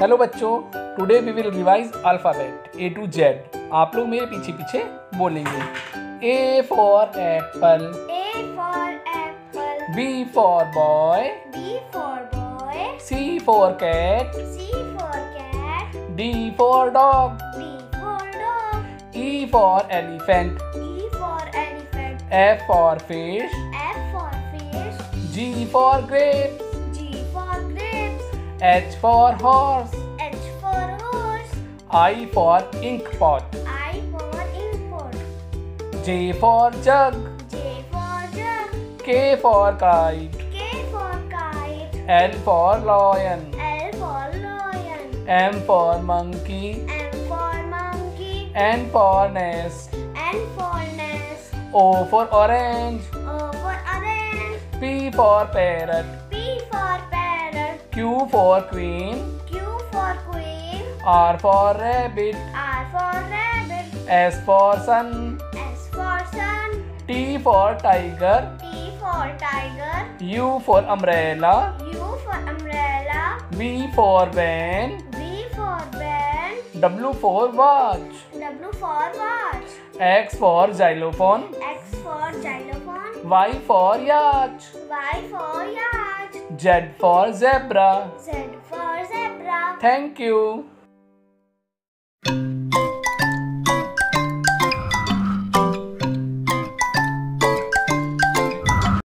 Hello बच्चों today we will revise alphabet A to Z आप लोग मेरे पीछे पीछे बोलेंगे A for apple A for apple. B for boy B for boy. C for cat C for cat. D for dog D for dog. E for elephant E for elephant. F for fish F for fish. G for for H for horse H for horse. I for ink pot I for ink pot. J for jug J for jug. K for kite K for kite. L for lion L for lion. M for monkey M for monkey. N for nest N for nest. O for orange O for orange. P for parrot P for Q for queen Q for queen. R for rabbit R for rabbit. S for sun S for sun. T for tiger T for tiger. U for umbrella U for umbrella. V for van V for van. W for watch W for watch. X for xylophone X for xylophone. Y for yacht Y for yacht. Z for zebra. Z for zebra. Thank you.